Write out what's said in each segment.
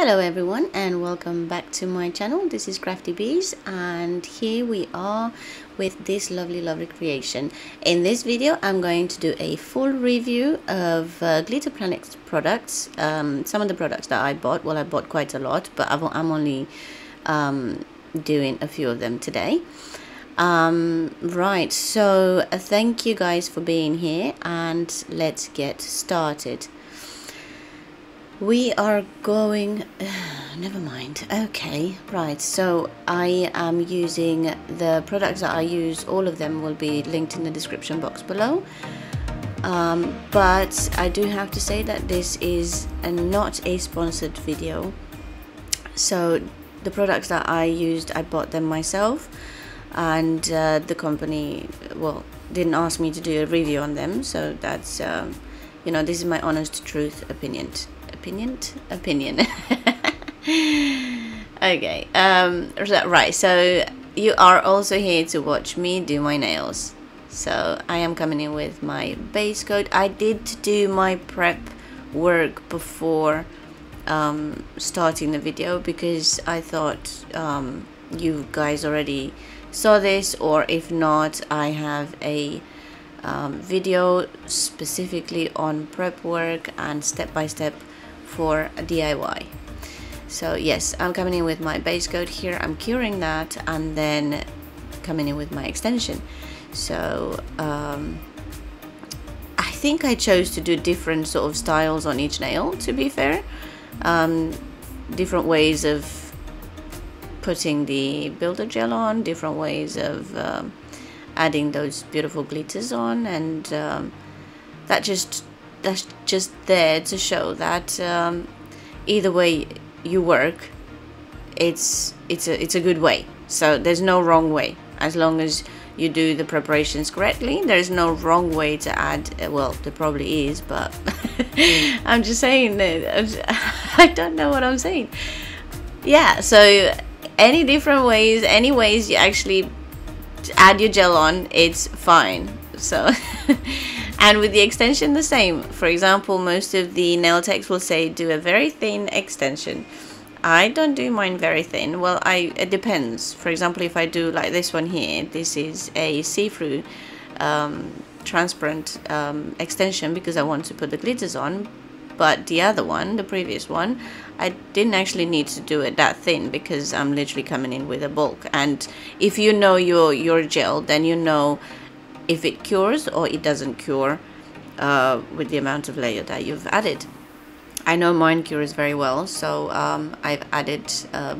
Hello everyone and welcome back to my channel. This is CraftyB's and here we are with this lovely lovely creation. In this video I'm going to do a full review of uh, Glitter Planet products. Um, some of the products that I bought, well I bought quite a lot but i am only um, doing a few of them today. Um, right, so uh, thank you guys for being here and let's get started we are going never mind. Okay right so I am using the products that I use all of them will be linked in the description box below. Um, but I do have to say that this is a, not a sponsored video. So the products that I used I bought them myself and uh, the company well didn't ask me to do a review on them. So that's um, you know this is my honest truth opinion opinion opinion. Okay um right so you are also here to watch me do my nails. So I am coming in with my base coat. I did do my prep work before um, starting the video because I thought um, you guys already saw this or if not I have a um, video specifically on prep work and step-by-step -step for a DIY. So yes, I'm coming in with my base coat here, I'm curing that and then coming in with my extension. So um, I think I chose to do different sort of styles on each nail to be fair. Um, different ways of putting the builder gel on, different ways of um, adding those beautiful glitters on and um, that just that's just there to show that um, either way you work it's it's a it's a good way. So there's no wrong way. As long as you do the preparations correctly there's no wrong way to add uh, well there probably is but I'm just saying that I don't know what I'm saying. Yeah so any different ways any ways you actually add your gel on it's fine. So and with the extension the same. For example most of the nail techs will say do a very thin extension. I don't do mine very thin. Well I it depends. For example if I do like this one here this is a see-through um, transparent um, extension because I want to put the glitters on. But the other one the previous one I didn't actually need to do it that thin because I'm literally coming in with a bulk. And if you know your your gel then you know if it cures or it doesn't cure uh, with the amount of layer that you've added. I know mine cures very well, so um, I've added a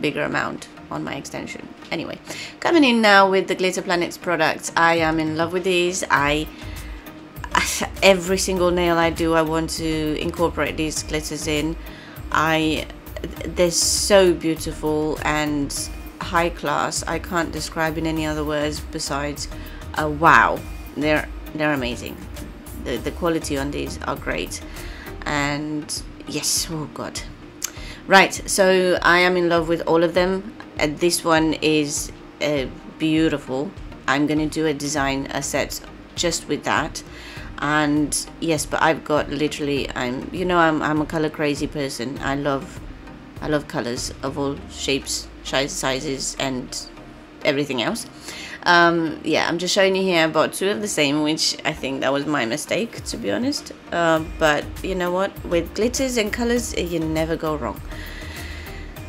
bigger amount on my extension. Anyway, coming in now with the Glitter Planets products. I am in love with these. I every single nail I do, I want to incorporate these glitters in. I they're so beautiful and high class. I can't describe in any other words besides uh, wow. They're they're amazing. The, the quality on these are great. And yes oh god. Right so I am in love with all of them. And this one is uh, beautiful. I'm gonna do a design a set just with that. And yes but I've got literally I'm you know I'm, I'm a color crazy person. I love I love colors of all shapes sizes and everything else um, yeah I'm just showing you here about two of the same which I think that was my mistake to be honest. Uh, but you know what? With glitters and colors you never go wrong.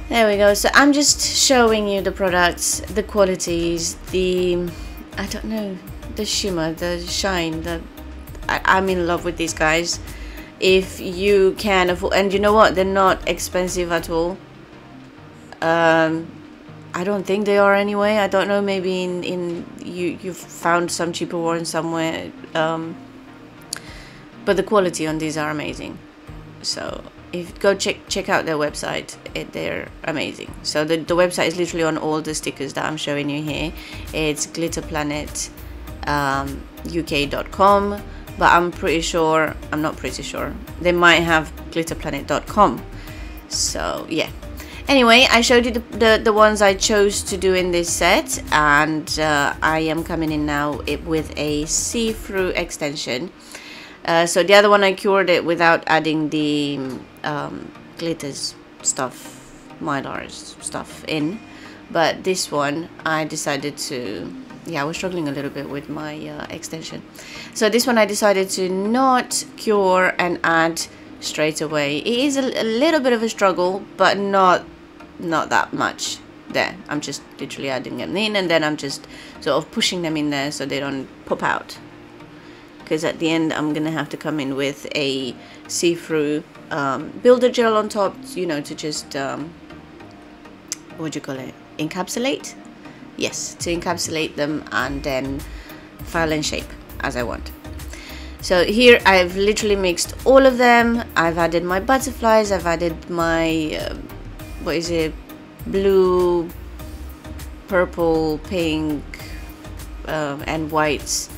There we go. So I'm just showing you the products the qualities the I don't know the shimmer the shine the I, I'm in love with these guys. If you can afford and you know what? They're not expensive at all. Um, I don't think they are anyway. I don't know. Maybe in in you you've found some cheaper ones somewhere. Um, but the quality on these are amazing. So if go check check out their website, it, they're amazing. So the the website is literally on all the stickers that I'm showing you here. It's glitterplanet.uk.com. Um, but I'm pretty sure I'm not pretty sure they might have glitterplanet.com. So yeah, Anyway, I showed you the, the, the, ones I chose to do in this set and uh, I am coming in now with a see-through extension. Uh, so the other one I cured it without adding the um, glitters stuff, mylar stuff in. But this one, I decided to, yeah, I was struggling a little bit with my uh, extension. So this one I decided to not cure and add straight away. It is a, a little bit of a struggle, but not not that much there. I'm just literally adding them in and then I'm just sort of pushing them in there so they don't pop out. Because at the end I'm going to have to come in with a see-through um, builder gel on top, you know, to just, um, what do you call it, encapsulate? Yes, to encapsulate them and then file and shape as I want. So here I've literally mixed all of them. I've added my butterflies, I've added my, uh, what is it, blue, purple, pink, uh, and white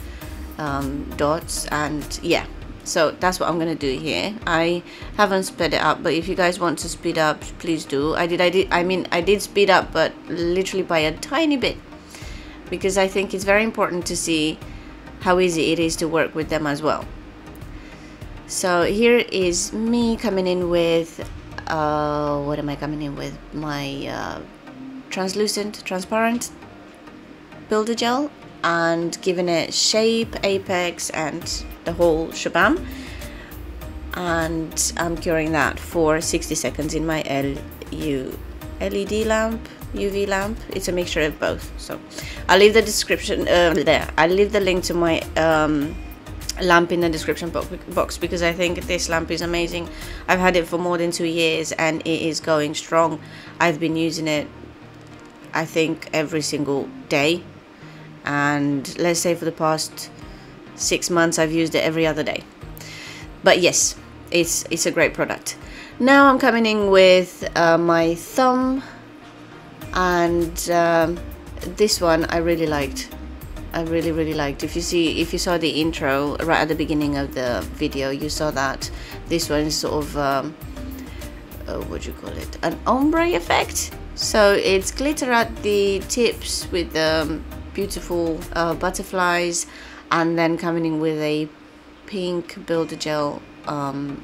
um, dots and yeah. So that's what I'm gonna do here. I haven't sped it up but if you guys want to speed up please do. I did I did I mean I did speed up but literally by a tiny bit because I think it's very important to see how easy it is to work with them as well. So here is me coming in with uh, what am I coming in with? My uh, translucent transparent builder gel and giving it shape apex and the whole shabam. And I'm curing that for 60 seconds in my LU LED lamp UV lamp it's a mixture of both so I'll leave the description uh, there I'll leave the link to my um, lamp in the description box because I think this lamp is amazing. I've had it for more than two years and it is going strong. I've been using it I think every single day and let's say for the past six months I've used it every other day. But yes, it's, it's a great product. Now I'm coming in with uh, my thumb and um, this one I really liked. I really really liked. If you see if you saw the intro right at the beginning of the video you saw that this one is sort of um, uh, what do you call it? An ombre effect. So it's glitter at the tips with um, beautiful uh, butterflies and then coming in with a pink builder gel um,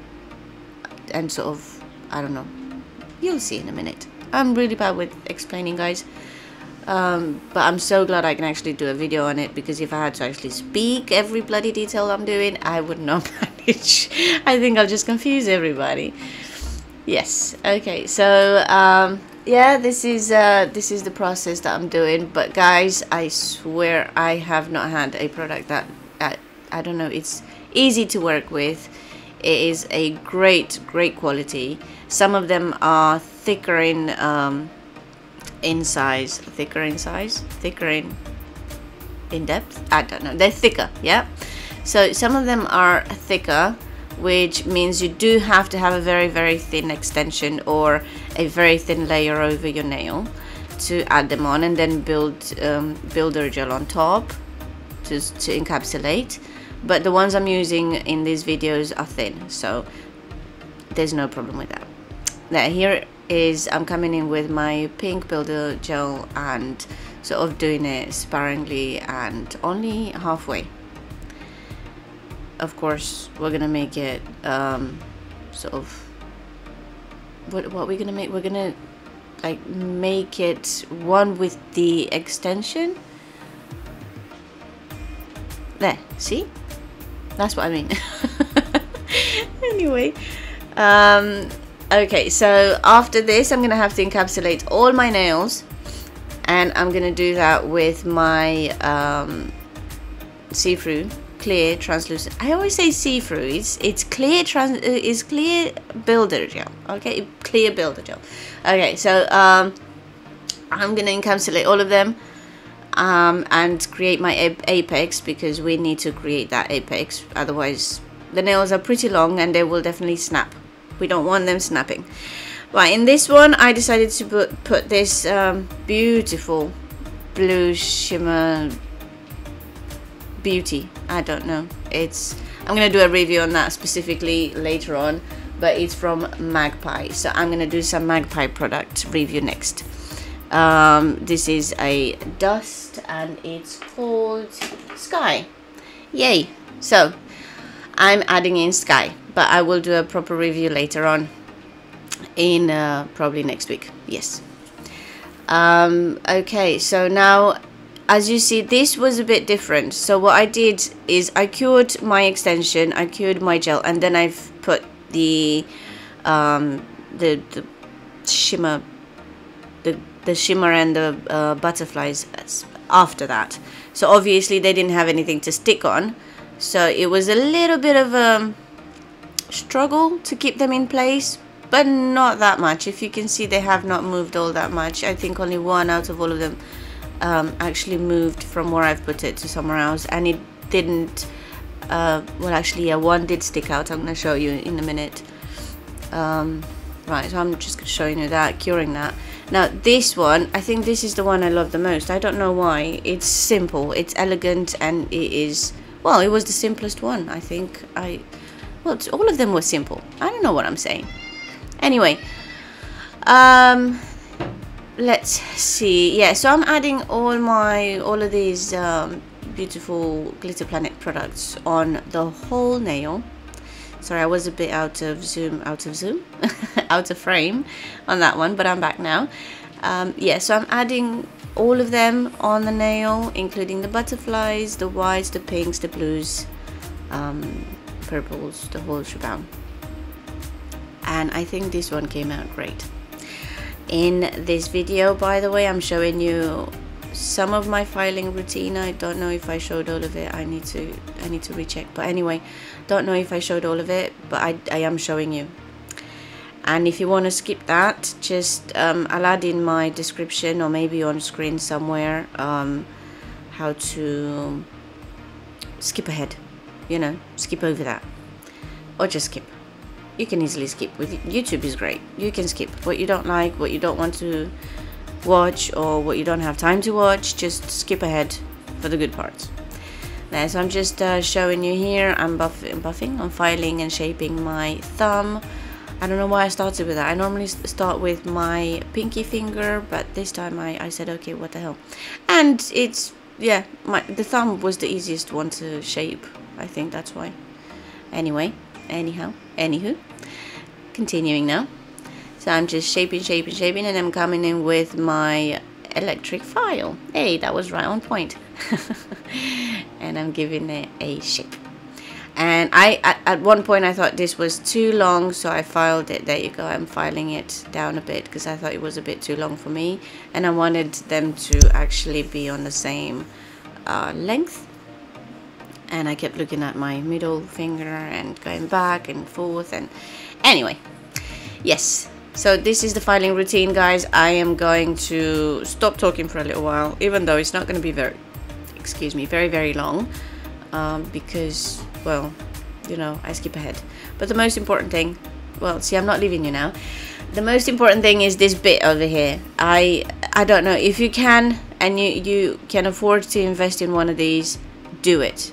and sort of I don't know. You'll see in a minute I'm really bad with explaining guys. Um, but I'm so glad I can actually do a video on it because if I had to actually speak every bloody detail I'm doing I would not manage. I think I'll just confuse everybody. Yes. Okay so um, yeah this is uh, this is the process that I'm doing. But guys I swear I have not had a product that I, I don't know it's easy to work with it is a great great quality. Some of them are thicker in um, in size. Thicker in size? Thicker in in depth? I don't know. They're thicker yeah? So some of them are thicker which means you do have to have a very very thin extension or a very thin layer over your nail to add them on and then build um, builder gel on top to, to encapsulate but the ones I'm using in these videos are thin so there's no problem with that. Now here is I'm coming in with my pink builder gel and sort of doing it sparingly and only halfway. Of course we're gonna make it um, sort of what, what we're gonna make? We're gonna like make it one with the extension. There see that's what I mean anyway um, Okay, so after this, I'm going to have to encapsulate all my nails. And I'm going to do that with my um, see-through, clear, translucent. I always say see-through. It's it's clear, trans. Uh, it's clear builder gel. Okay, clear builder gel. Okay, so um, I'm to encapsulate all of them. Um, and create my apex because we need to create that apex otherwise the nails are pretty long and they will definitely snap. We don't want them snapping. Right in this one I decided to put put this um, beautiful blue shimmer beauty. I don't know. It's I'm gonna do a review on that specifically later on but it's from Magpie. So I'm gonna do some Magpie product review next um, this is a dust and it's called Sky. Yay. So I'm adding in Sky but I will do a proper review later on in uh, probably next week. Yes. Um, okay so now as you see this was a bit different. So what I did is I cured my extension I cured my gel and then I've put the um, the, the shimmer the, the shimmer and the uh, butterflies after that. So obviously they didn't have anything to stick on. So it was a little bit of a struggle to keep them in place but not that much. If you can see they have not moved all that much. I think only one out of all of them um, actually moved from where I've put it to somewhere else and it didn't uh, well actually yeah one did stick out. I'm gonna show you in a minute. Um, right so I'm just showing you that curing that now this one I think this is the one I love the most. I don't know why. It's simple. It's elegant and it is well it was the simplest one I think. I well all of them were simple. I don't know what I'm saying. Anyway, um, let's see. Yeah, so I'm adding all my, all of these um, beautiful Glitter Planet products on the whole nail. Sorry, I was a bit out of zoom, out of zoom, out of frame on that one, but I'm back now. Um, yeah, so I'm adding all of them on the nail, including the butterflies, the whites, the pinks, the blues, um, purples, the whole shebang and I think this one came out great. In this video, by the way, I'm showing you some of my filing routine. I don't know if I showed all of it. I need to I need to recheck. But anyway, don't know if I showed all of it, but I, I am showing you. And if you want to skip that, just um, I'll add in my description or maybe on screen somewhere um, how to skip ahead. You know, skip over that. Or just skip you can easily skip with YouTube is great you can skip what you don't like what you don't want to watch or what you don't have time to watch just skip ahead for the good parts. Now so I'm just uh, showing you here. I'm buff buffing I'm filing and shaping my thumb. I don't know why I started with that. I normally start with my pinky finger but this time I, I said okay what the hell? And it's yeah my the thumb was the easiest one to shape I think that's why. Anyway anyhow anywho continuing now so I'm just shaping shaping shaping and I'm coming in with my electric file. Hey that was right on point. and I'm giving it a shape. And I at, at, one point I thought this was too long so I filed it. There you go. I'm filing it down a bit because I thought it was a bit too long for me. And I wanted them to actually be on the same uh, length. And I kept looking at my middle finger and going back and forth and anyway. Yes so this is the filing routine guys. I am going to stop talking for a little while even though it's not going to be very excuse me very very long um, because well you know I skip ahead. But the most important thing well see I'm not leaving you now. The most important thing is this bit over here. I I don't know. If you can and you you can afford to invest in one of these do it.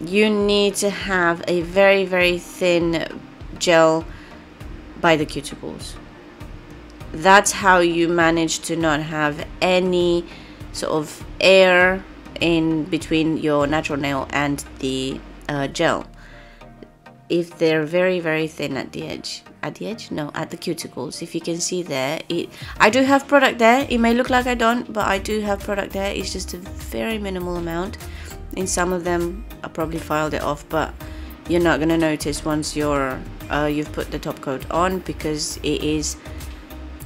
You need to have a very very thin gel by the cuticles. That's how you manage to not have any sort of air in between your natural nail and the uh, gel. If they're very very thin at the edge at the edge? No at the cuticles. If you can see there it I do have product there. It may look like I don't but I do have product there. It's just a very minimal amount. In some of them I probably filed it off but you're not gonna notice once you're uh, you've put the top coat on because it is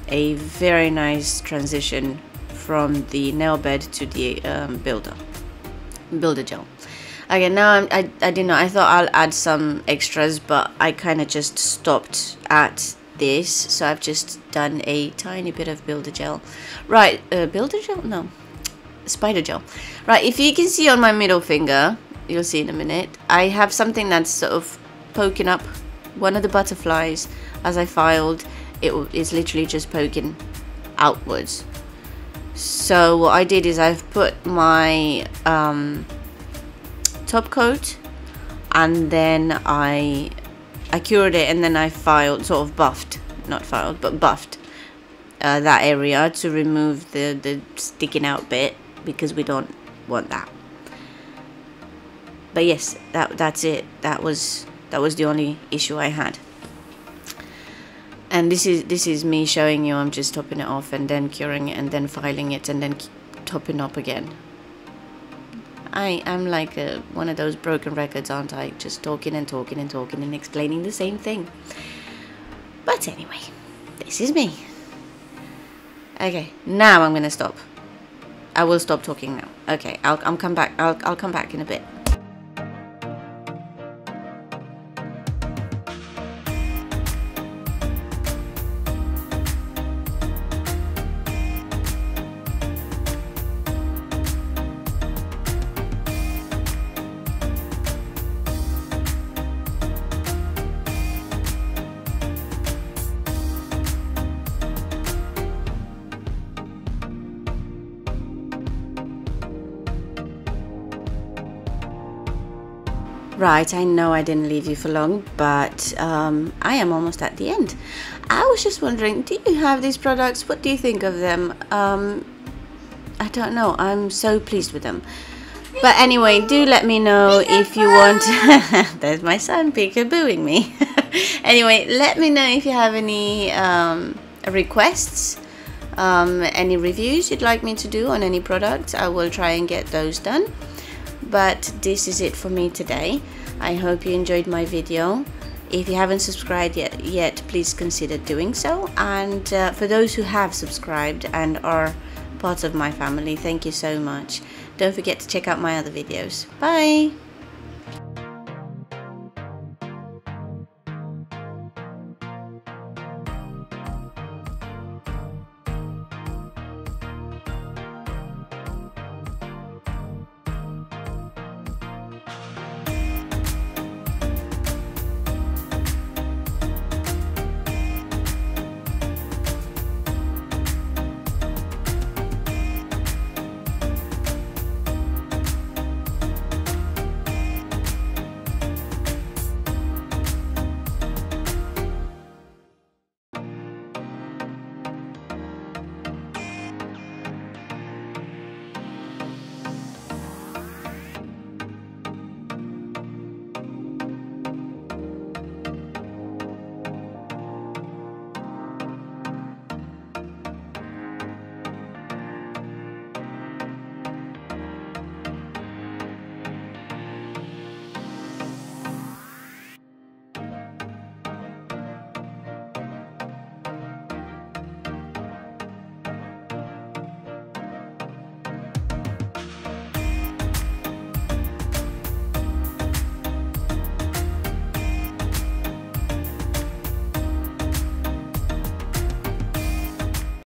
a very nice transition from the nail bed to the um, builder builder gel okay now I'm, I, I didn't know I thought I'll add some extras but I kind of just stopped at this so I've just done a tiny bit of builder gel right uh, builder gel no spider gel. Right, if you can see on my middle finger, you'll see in a minute, I have something that's sort of poking up. One of the butterflies, as I filed, it is literally just poking outwards. So what I did is I've put my um, top coat and then I I cured it and then I filed, sort of buffed, not filed, but buffed uh, that area to remove the, the sticking out bit because we don't want that but yes that that's it that was that was the only issue I had. And this is this is me showing you I'm just topping it off and then curing it and then filing it and then topping up again. I am like a, one of those broken records aren't I? Just talking and talking and talking and explaining the same thing. But anyway this is me. Okay now I'm gonna stop. I will stop talking now. Okay I'll, I'll come back I'll, I'll come back in a bit Right, I know I didn't leave you for long, but um, I am almost at the end. I was just wondering, do you have these products? What do you think of them? Um, I don't know, I'm so pleased with them. But anyway, do let me know if you want... There's my son peekabooing me. anyway, let me know if you have any um, requests, um, any reviews you'd like me to do on any products. I will try and get those done but this is it for me today. I hope you enjoyed my video. If you haven't subscribed yet, yet please consider doing so. And uh, for those who have subscribed and are part of my family thank you so much. Don't forget to check out my other videos. Bye